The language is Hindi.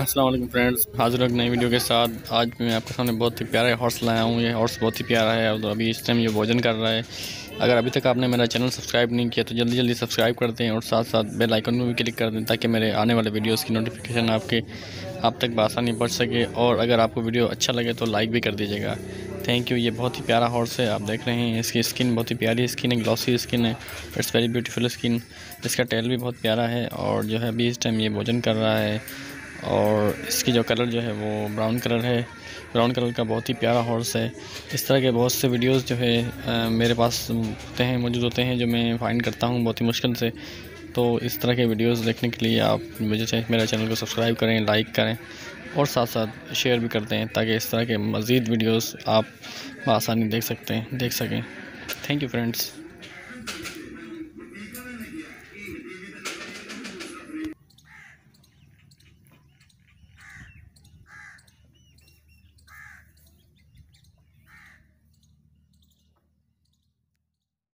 असलम फ्रेंड्स हाजिर एक नई वीडियो के साथ आज मैं आपके सामने बहुत ही प्यारा हॉर्स लाया हूँ। ये हॉर्स बहुत ही प्यारा है और अभी इस टाइम ये भोजन कर रहा है। अगर अभी तक आपने मेरा चैनल सब्सक्राइब नहीं किया तो जल्दी जल्दी सब्सक्राइब कर दें और साथ साथ बेल आइकन में भी क्लिक कर दें ताकि मेरे आने वाले वीडियोज़ की नोटिफिकेशन आपके, आप तक बसानी पड़ सके। और अगर आपको वीडियो अच्छा लगे तो लाइक भी कर दीजिएगा। थैंक यू ये बहुत ही प्यारा हॉर्स है। आप देख रहे हैं, इसकी स्किन बहुत ही प्यारी स्किन है ग्लॉसी स्किन है इट्स वेरी ब्यूटीफुल स्किन इसका टेल भी बहुत प्यारा है और जो है अभी इस टाइम ये भोजन कर रहा है। और इसकी जो कलर जो है वो ब्राउन कलर है। ब्राउन कलर का बहुत ही प्यारा हॉर्स है। इस तरह के बहुत से वीडियोस जो है आ, मेरे पास होते हैं मौजूद होते हैं जो मैं फाइंड करता हूँ बहुत ही मुश्किल से। तो इस तरह के वीडियोस देखने के लिए आप मुझे मेरा चैनल को सब्सक्राइब करें लाइक करें और साथ साथ शेयर भी करते हैं ताकि इस तरह के मज़ीद वीडियोस आप आसानी देख सकते हैं देख सकें। Thank you friends